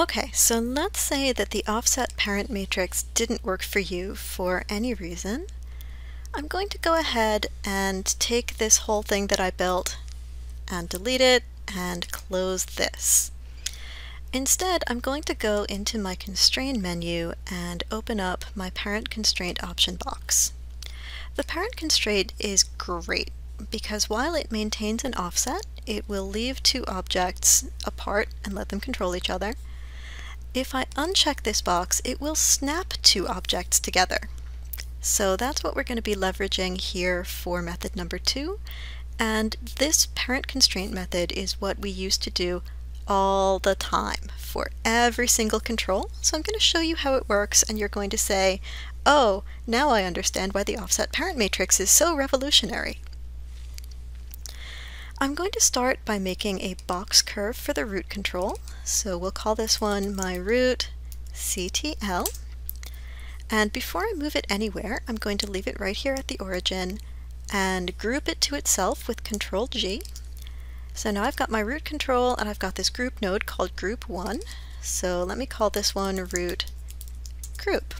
Okay, so let's say that the offset parent matrix didn't work for you for any reason. I'm going to go ahead and take this whole thing that I built and delete it and close this. Instead, I'm going to go into my constraint menu and open up my parent constraint option box. The parent constraint is great because while it maintains an offset, it will leave two objects apart and let them control each other. If I uncheck this box, it will snap two objects together. So that's what we're going to be leveraging here for method number two. And this parent constraint method is what we used to do all the time for every single control. So I'm going to show you how it works and you're going to say, oh, now I understand why the offset parent matrix is so revolutionary. I'm going to start by making a box curve for the root control. So we'll call this one my root CTL. And before I move it anywhere, I'm going to leave it right here at the origin and group it to itself with Control G. So now I've got my root control and I've got this group node called group 1. So let me call this one root group.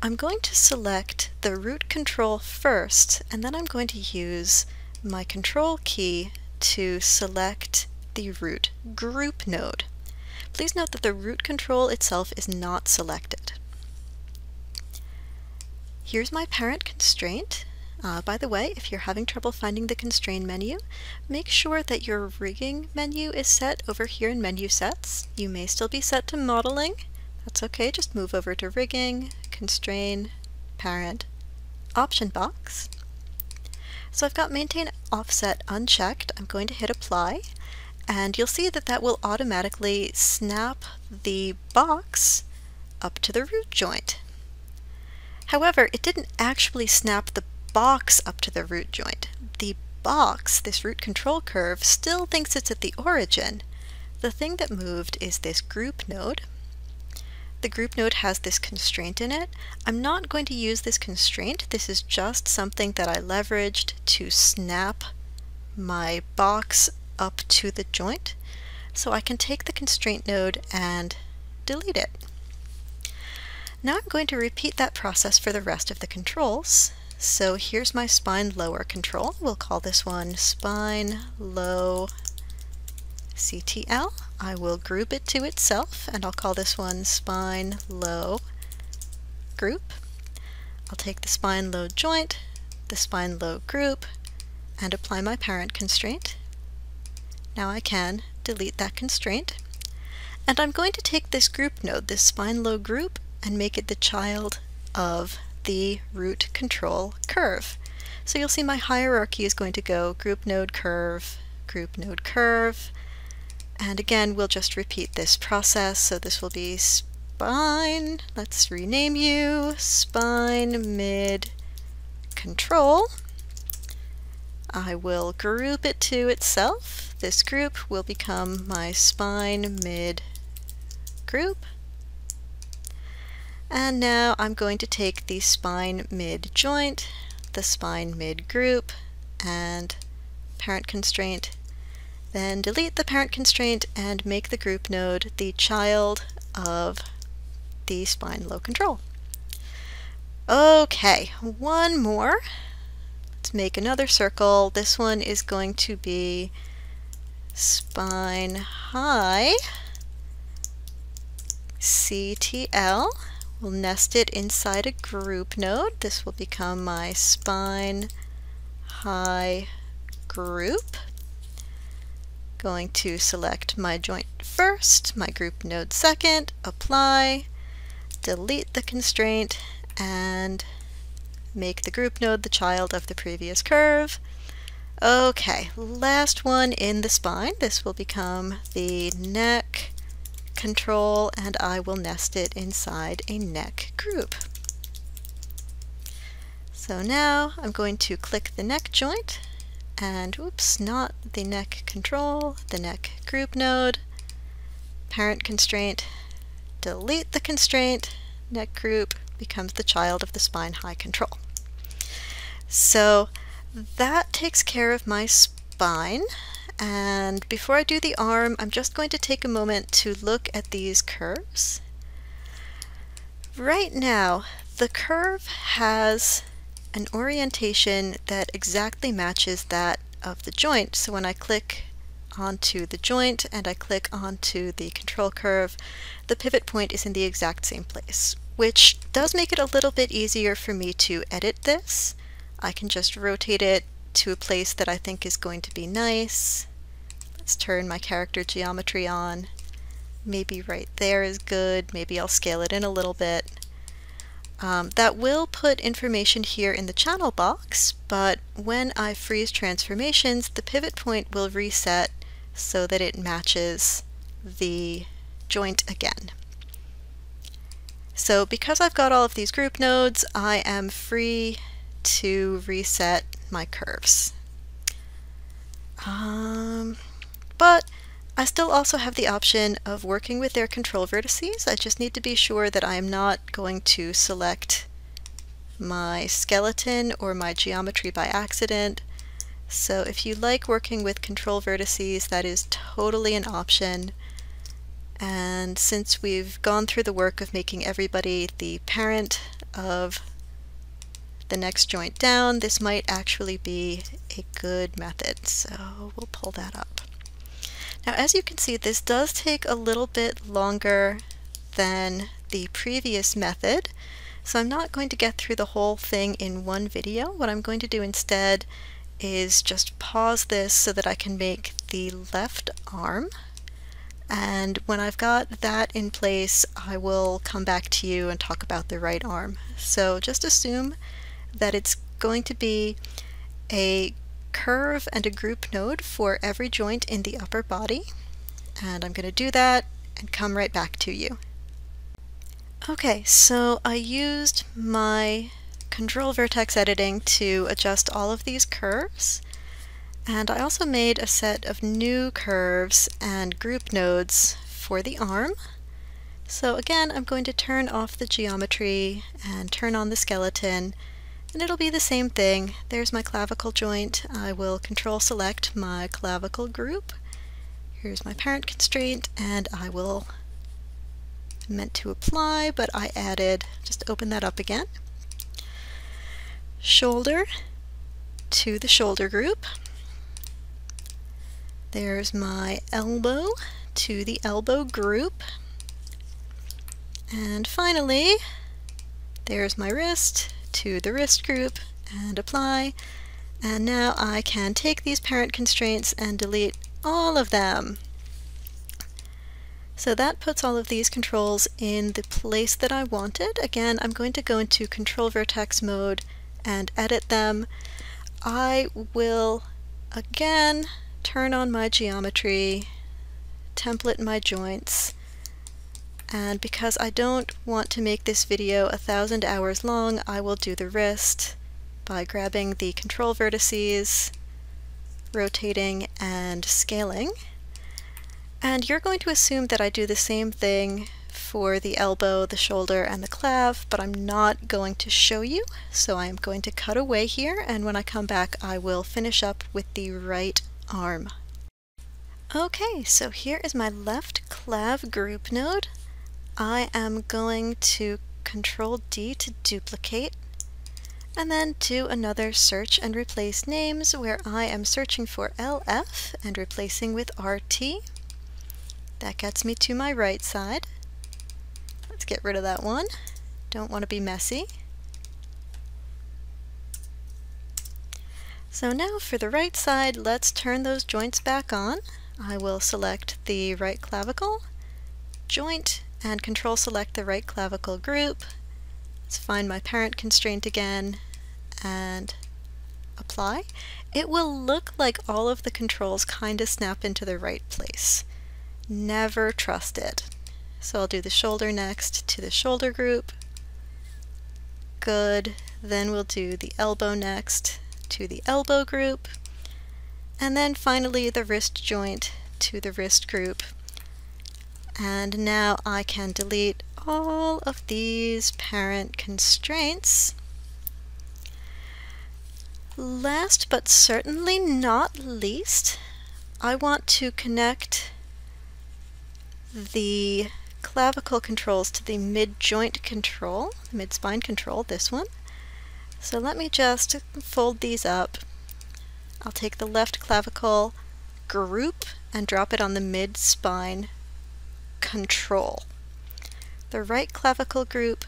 I'm going to select the root control first and then I'm going to use my control key to select the root group node. Please note that the root control itself is not selected. Here's my parent constraint. Uh, by the way, if you're having trouble finding the constraint menu, make sure that your rigging menu is set over here in menu sets. You may still be set to modeling. That's okay, just move over to rigging, constrain, parent, option box. So I've got maintain offset unchecked. I'm going to hit apply and you'll see that that will automatically snap the box up to the root joint. However, it didn't actually snap the box up to the root joint. The box, this root control curve, still thinks it's at the origin. The thing that moved is this group node, the group node has this constraint in it. I'm not going to use this constraint. This is just something that I leveraged to snap my box up to the joint. So I can take the constraint node and delete it. Now I'm going to repeat that process for the rest of the controls. So here's my spine lower control. We'll call this one spine low CTL. I will group it to itself and I'll call this one spine low group. I'll take the spine low joint, the spine low group, and apply my parent constraint. Now I can delete that constraint. And I'm going to take this group node, this spine low group, and make it the child of the root control curve. So you'll see my hierarchy is going to go group node curve, group node curve, and again, we'll just repeat this process. So this will be spine, let's rename you, spine mid control. I will group it to itself. This group will become my spine mid group. And now I'm going to take the spine mid joint, the spine mid group, and parent constraint then delete the parent constraint and make the group node the child of the spine low control. Okay, one more. Let's make another circle. This one is going to be spine high CTL. We'll nest it inside a group node. This will become my spine high group going to select my joint first, my group node second, apply, delete the constraint, and make the group node the child of the previous curve. Okay, last one in the spine. This will become the neck control, and I will nest it inside a neck group. So now I'm going to click the neck joint and oops, not the neck control, the neck group node, parent constraint, delete the constraint, neck group becomes the child of the spine high control. So that takes care of my spine And before I do the arm, I'm just going to take a moment to look at these curves. Right now, the curve has an orientation that exactly matches that of the joint. So when I click onto the joint and I click onto the control curve, the pivot point is in the exact same place, which does make it a little bit easier for me to edit this. I can just rotate it to a place that I think is going to be nice. Let's turn my character geometry on. Maybe right there is good. Maybe I'll scale it in a little bit. Um, that will put information here in the channel box, but when I freeze transformations, the pivot point will reset so that it matches the joint again. So because I've got all of these group nodes, I am free to reset my curves. Um, but I still also have the option of working with their control vertices. I just need to be sure that I am not going to select my skeleton or my geometry by accident. So if you like working with control vertices, that is totally an option. And since we've gone through the work of making everybody the parent of the next joint down, this might actually be a good method. So we'll pull that up. Now as you can see this does take a little bit longer than the previous method so I'm not going to get through the whole thing in one video. What I'm going to do instead is just pause this so that I can make the left arm and when I've got that in place I will come back to you and talk about the right arm. So just assume that it's going to be a curve and a group node for every joint in the upper body. And I'm going to do that and come right back to you. Okay, so I used my control vertex editing to adjust all of these curves. And I also made a set of new curves and group nodes for the arm. So again, I'm going to turn off the geometry and turn on the skeleton and it'll be the same thing. There's my clavicle joint. I will control select my clavicle group. Here's my parent constraint, and I will meant to apply, but I added, just open that up again. Shoulder to the shoulder group. There's my elbow to the elbow group. And finally, there's my wrist to the wrist group and apply. And now I can take these parent constraints and delete all of them. So that puts all of these controls in the place that I wanted. Again, I'm going to go into control vertex mode and edit them. I will again turn on my geometry, template my joints, and because I don't want to make this video a thousand hours long, I will do the wrist by grabbing the control vertices, rotating, and scaling. And you're going to assume that I do the same thing for the elbow, the shoulder, and the clav, but I'm not going to show you, so I am going to cut away here, and when I come back I will finish up with the right arm. Okay, so here is my left clav group node. I am going to Control D to duplicate and then do another search and replace names where I am searching for LF and replacing with RT. That gets me to my right side. Let's get rid of that one. Don't want to be messy. So now for the right side, let's turn those joints back on. I will select the right clavicle, joint, and control select the right clavicle group. Let's find my parent constraint again and apply. It will look like all of the controls kind of snap into the right place. Never trust it. So I'll do the shoulder next to the shoulder group. Good. Then we'll do the elbow next to the elbow group. And then finally the wrist joint to the wrist group and now I can delete all of these parent constraints. Last but certainly not least, I want to connect the clavicle controls to the mid-joint control, mid-spine control, this one. So let me just fold these up. I'll take the left clavicle group and drop it on the mid-spine control. The right clavicle group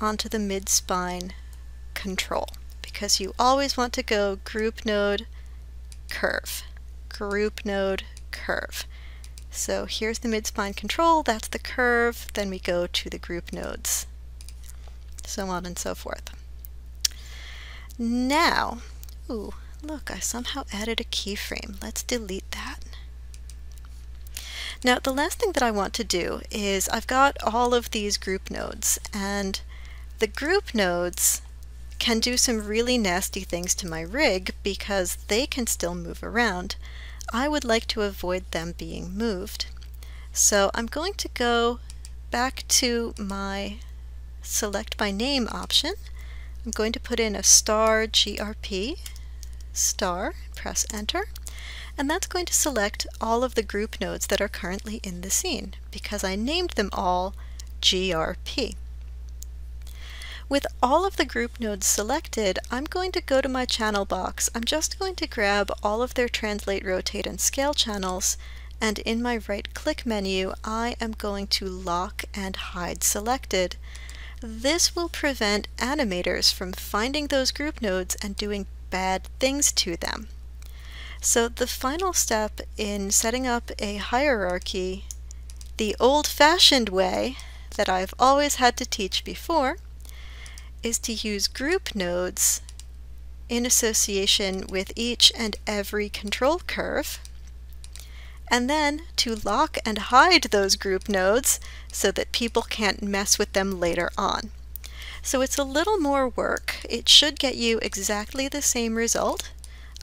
onto the mid-spine control because you always want to go group node curve, group node curve. So here's the mid-spine control, that's the curve, then we go to the group nodes, so on and so forth. Now, ooh, look, I somehow added a keyframe. Let's delete that. Now, the last thing that I want to do is I've got all of these group nodes, and the group nodes can do some really nasty things to my rig because they can still move around. I would like to avoid them being moved. So I'm going to go back to my select by name option. I'm going to put in a star GRP, star, press enter, and that's going to select all of the group nodes that are currently in the scene because I named them all GRP. With all of the group nodes selected, I'm going to go to my channel box. I'm just going to grab all of their translate, rotate, and scale channels, and in my right-click menu, I am going to lock and hide selected. This will prevent animators from finding those group nodes and doing bad things to them. So the final step in setting up a hierarchy the old-fashioned way that I've always had to teach before is to use group nodes in association with each and every control curve, and then to lock and hide those group nodes so that people can't mess with them later on. So it's a little more work. It should get you exactly the same result.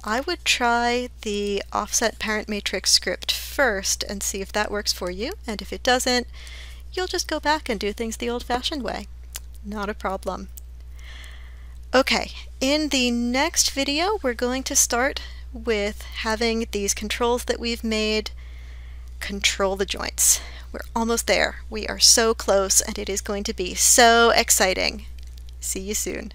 I would try the offset parent matrix script first and see if that works for you, and if it doesn't, you'll just go back and do things the old-fashioned way. Not a problem. Okay, in the next video we're going to start with having these controls that we've made control the joints. We're almost there. We are so close and it is going to be so exciting. See you soon.